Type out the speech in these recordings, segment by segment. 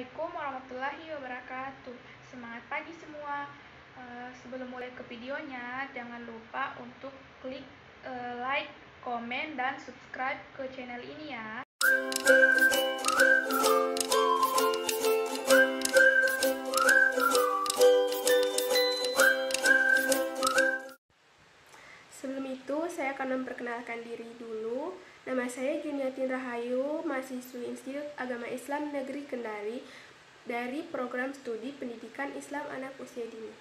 Assalamualaikum warahmatullahi wabarakatuh. Semangat pagi semua. Uh, Sebelum mulai ke videonya Jangan lupa untuk klik uh, like, komen, dan subscribe ke channel ini ya saya akan memperkenalkan diri dulu. Nama saya Juniatin Rahayu, mahasiswi Institut Agama Islam Negeri Kendari dari program studi Pendidikan Islam Anak Usia Dini.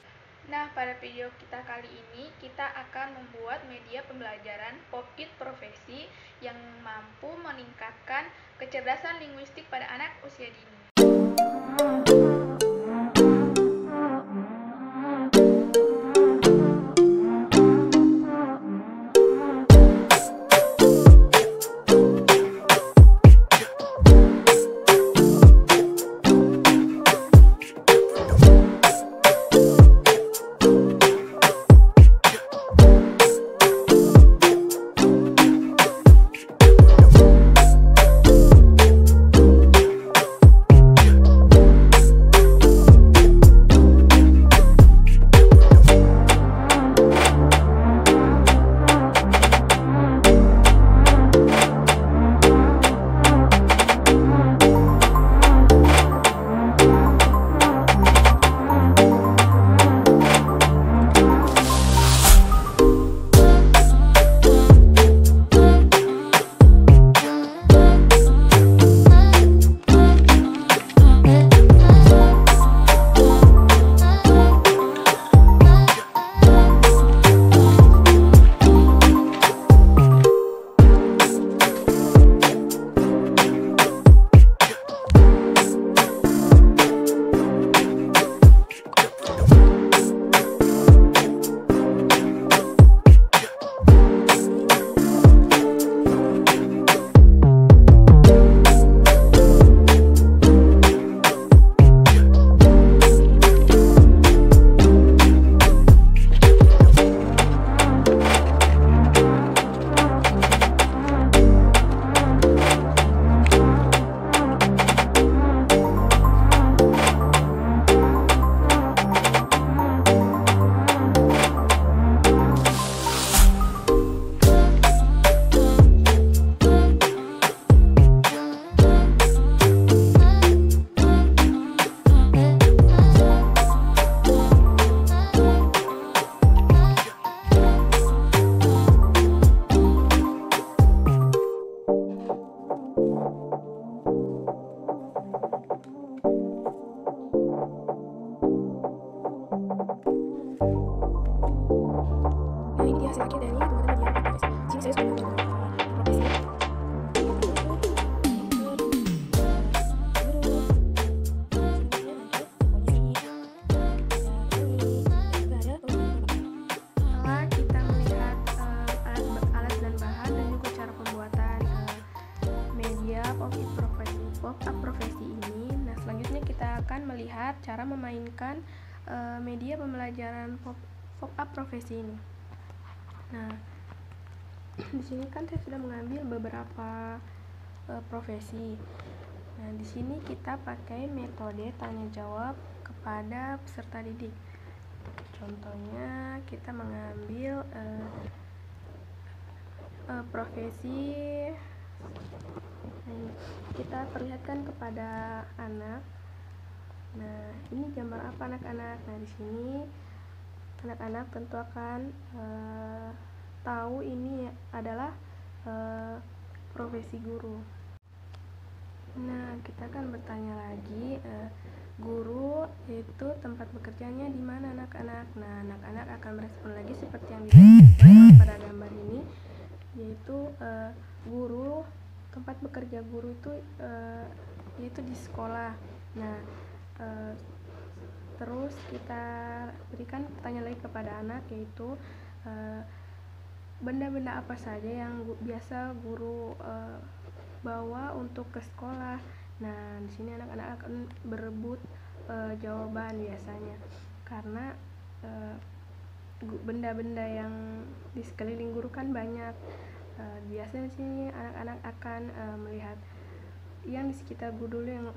Nah, pada video kita kali ini, kita akan membuat media pembelajaran pop-it profesi yang mampu meningkatkan kecerdasan linguistik pada anak usia dini. Pembuatan eh, media pop-up profesi, pop-up profesi ini, nah selanjutnya kita akan melihat cara memainkan eh, media pembelajaran pop pop-up profesi ini. Nah, di sini kan saya sudah mengambil beberapa eh, profesi. Nah, di sini kita pakai metode tanya jawab kepada peserta didik. Contohnya, kita mengambil eh, eh, profesi kita perlihatkan kepada anak. Nah, ini gambar apa anak-anak? Nah, di sini anak-anak tentu akan eh, tahu ini adalah eh, profesi guru. Nah, kita akan bertanya lagi, eh, guru itu tempat bekerjanya di mana anak-anak? Nah, anak-anak akan merespon lagi seperti yang dilihat pada gambar ini, yaitu eh, guru tempat bekerja guru itu eh, yaitu di sekolah. Nah, eh, terus kita berikan pertanyaan lagi kepada anak yaitu eh, benda-benda apa saja yang biasa guru eh, bawa untuk ke sekolah. Nah, di sini anak-anak akan berebut eh, jawaban biasanya karena benda-benda yang di sekeliling guru kan banyak. Biasanya di sini anak-anak akan melihat yang di sekitar guru dulu yang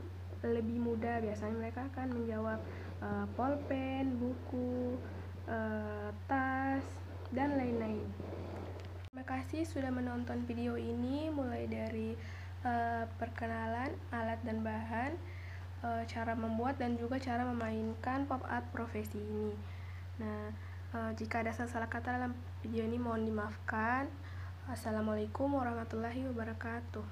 lebih mudah biasanya mereka akan menjawab uh, polpen buku uh, tas dan lain-lain. Terima kasih sudah menonton video ini mulai dari uh, perkenalan alat dan bahan uh, cara membuat dan juga cara memainkan pop art profesi ini. Nah uh, jika ada salah-salah kata dalam video ini mohon dimaafkan. Assalamualaikum warahmatullahi wabarakatuh